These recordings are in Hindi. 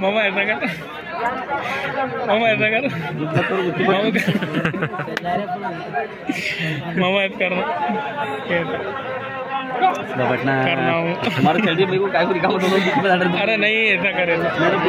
मामा ऐसा कर। मामा ऐसा कर। मामा कर। मामा ऐसा करना बैठना करना हूँ। हमारे चलिए मेरे को काय को दिखा मत बीच में अरे नहीं ऐसा करे मेरे करूँगा।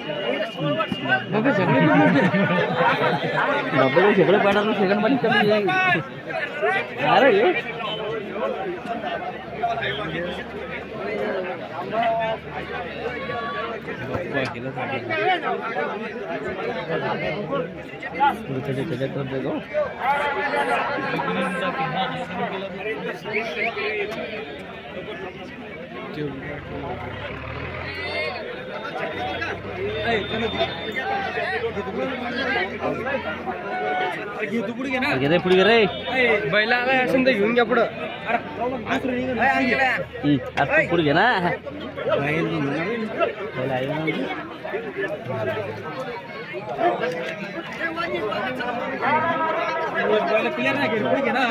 बब्बे झगड़े बब्बे को झगड़े पैदा तो सेकंड वाली कभी जाएँगे अरे ये चले चले तो देखो गे पुढे गे रे बैला असेल तर घेऊन घ्या पुढं हम्म, पुढे घे ना. क्लिअर नाही पुढे घे ना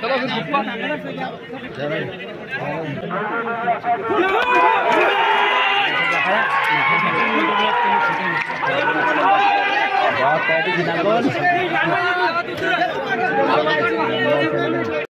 चलो। Tapi ginabon.